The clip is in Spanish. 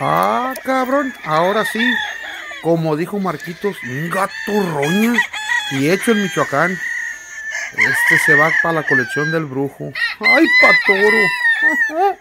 Ah, cabrón, ahora sí, como dijo Marquitos, un gato roña y hecho en Michoacán. Este se va para la colección del brujo. ¡Ay, patoro!